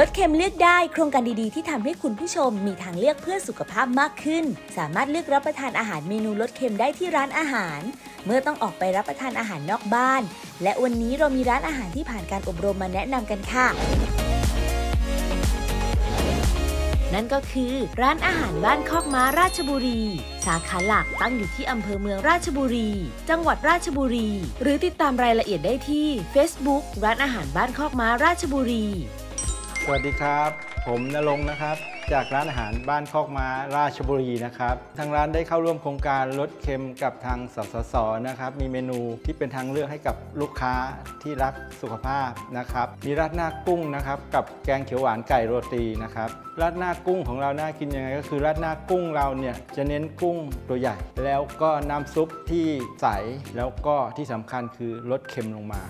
ลดเค็มเลือกได้โครงการดีๆ ที่ทำให้คุณผู้ชมมีทางเลือกเพื่อสุขภาพมากขึ้น สามารถเลือกรับประทานอาหารเมนูลดเค็มได้ที่ร้านอาหาร เมื่อต้องออกไปรับประทานอาหารนอกบ้าน และวันนี้เรามีร้านอาหารที่ผ่านการอบรมมาแนะนำกันค่ะ นั่นก็คือร้านอาหารบ้านคอกม้าราชบุรี สาขาหลักตั้งอยู่ที่อำเภอเมืองราชบุรี จังหวัดราชบุรี หรือติดตามรายละเอียดได้ที่ Facebook ร้านอาหารบ้านคอกม้าราชบุรี สวัสดีครับ ผมนรงค์นะครับ จากร้านอาหารบ้านคอกม้าราชบุรีนะครับ ทางร้านได้เข้าร่วมโครงการลดเค็มกับทางสสสนะครับ มีเมนูที่เป็นทางเลือกให้กับลูกค้าที่รักสุขภาพนะครับ มีราดหน้ากุ้งนะครับกับแกงเขียวหวานไก่โรตีนะครับ ราดหน้ากุ้งของเราน่ากินยังไงก็คือราดหน้ากุ้งเราเนี่ยจะเน้นกุ้งตัวใหญ่ แล้วก็น้ำซุปที่ใสแล้วก็ที่สำคัญคือลดเค็มลงมา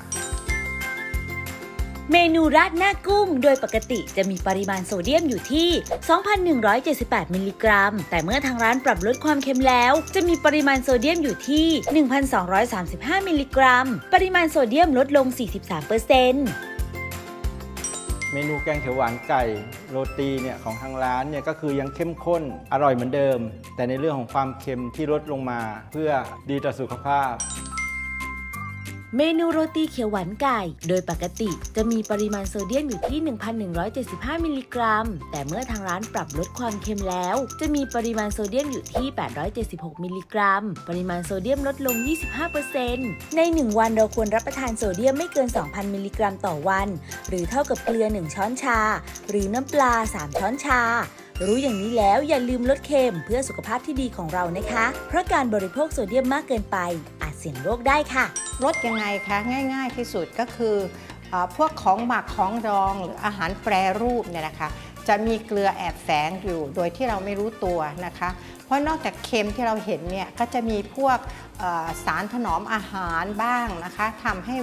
เมนูราดหน้ากุ้ง โดยปกติจะมีปริมาณโซเดียมอยู่ที่ 2,178 มิลลิกรัม แต่เมื่อทางร้านปรับลดความเค็มแล้ว จะมีปริมาณโซเดียมอยู่ที่ 1,235 มิลลิกรัม ปริมาณโซเดียมลดลง 43เปอร์เซ็นต์เมนูแกงเขียวหวานไก่โรตีเนี่ยของทางร้านเนี่ยก็คือยังเข้มข้นอร่อยเหมือนเดิม แต่ในเรื่องของความเค็มที่ลดลงมาเพื่อดีต่อสุขภาพ เมนูโรตีเขียวหวานไก่ โดยปกติจะมีปริมาณโซเดียมอยู่ที่ 1,175 มิลลิกรัม แต่เมื่อทางร้านปรับลดความเค็มแล้ว จะมีปริมาณโซเดียมอยู่ที่ 876 มิลลิกรัม ปริมาณโซเดียมลดลง 25%ใน 1 วันเราควรรับประทานโซเดียมไม่เกิน 2,000 มิลลิกรัมต่อวัน หรือเท่ากับเกลือ 1 ช้อนชา หรือน้ำปลา 3 ช้อนชารู้อย่างนี้แล้วอย่าลืมลดเค็มเพื่อสุขภาพที่ดีของเรานะคะ เพราะการบริโภคโซเดียมมากเกินไป เสี่ยงโรคได้ค่ะลดยังไงคะง่าย ๆ ที่สุดก็คืออพวกของหมักของดองหรืออาหารแปรรูปเนี่ยนะคะ จะมีเกลือแอบแฝงอยู่โดยที่เราไม่รู้ตัวนะคะ เพราะนอกจากเค็มที่เราเห็นเนี่ยก็จะมีพวกสารถนอมอาหารบ้างนะคะทำให้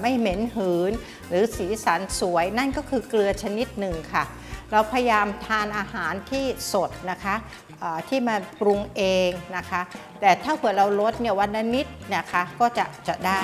ไม่เหม็นหืน หรือสีสันสวยนั่นก็คือเกลือชนิดหนึ่งค่ะ เราพยายามทานอาหารที่สดนะคะที่มาปรุงเองนะคะ แต่ถ้าเผื่อเราลดเนี่ยวันละนิดนะคะก็จะจะได้